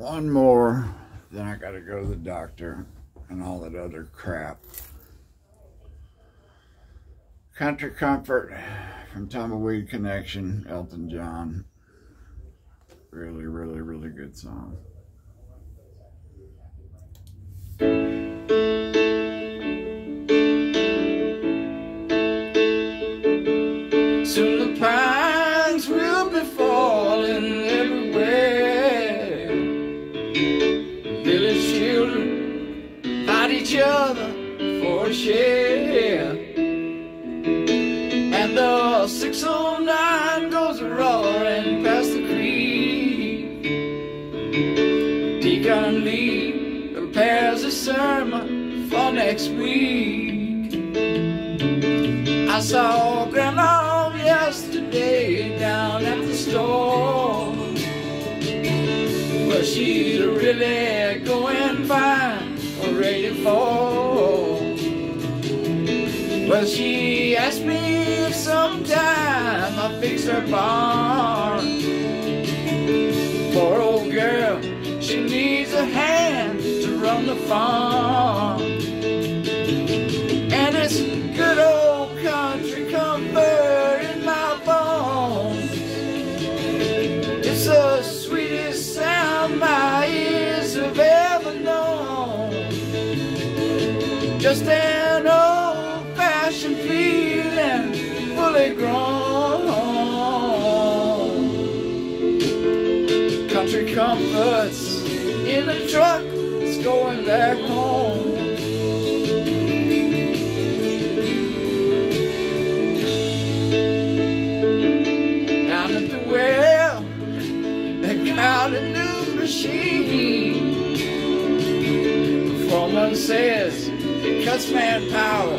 one more, then I gotta go to the doctor and all that other crap. Country Comfort from Tumbleweed Connection, Elton John. Really, really, really good song. Children fight each other for a share. And the 609 goes roaring past the creek. Deacon Lee prepares a sermon for next week. I saw Grandma yesterday down at the store. Well, she's really fine or ready for. Well, she asked me if sometime I fix her barn. Poor old girl, she needs a hand to run the farm. Just an old fashioned feeling fully grown. Country comforts in a truck that's going back home. It cuts manpower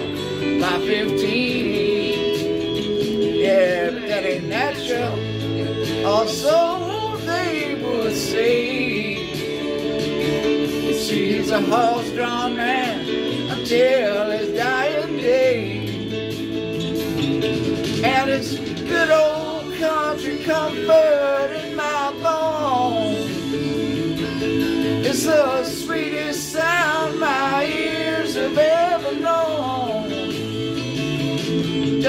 by 15. Yeah, but that ain't natural. Also, they would say. You see, he's a horse-drawn man until his dying day. And it's good old country comfort in my bones. It's the sweetest sound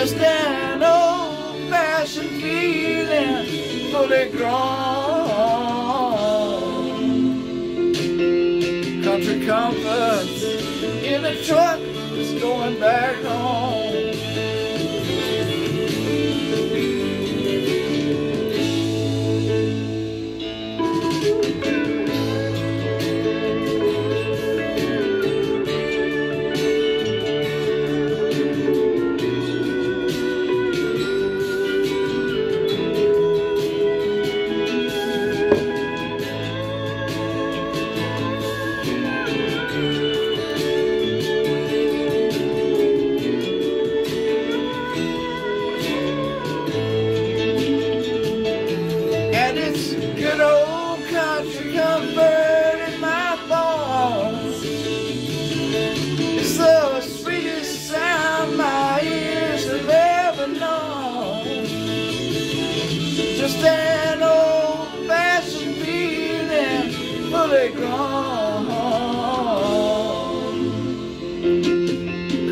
Just an old fashioned feeling fully grown. Country comforts in a truck that's going back home. It's good old country comfort in my bones. It's the sweetest sound my ears have ever known. Just an old fashioned feeling fully grown.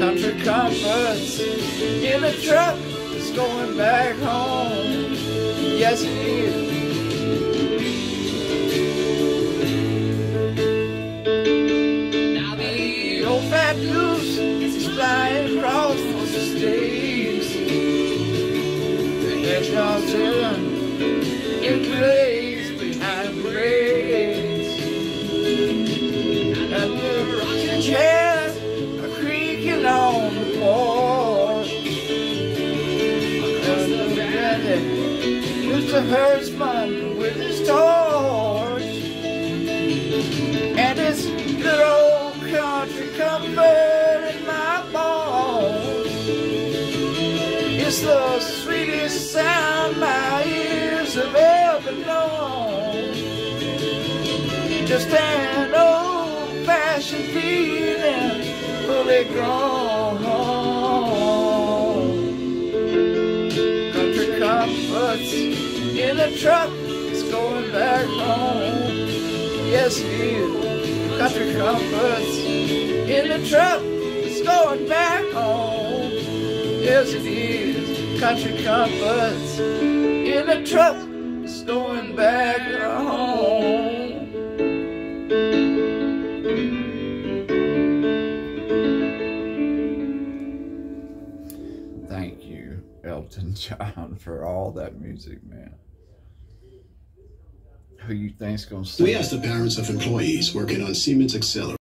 Country comforts in a truck that's going back home. Yes, it is. Hedgehogs in place behind brakes. And the rocking chairs are creaking on the porch. And the used a herdsman with his torch. And it's good old country comfort in my bones. It's the sound my ears have ever known. Just an old fashioned feeling fully grown. Country comforts in a truck that's going back home. Yes, is. Country comforts in the truck. It's going back home. Yes, it is. Country comforts in the truck. It's going back home. Thank you, Elton John, for all that music, man. Who you think's gonna sing? We asked the parents of employees working on Siemens Accelerator.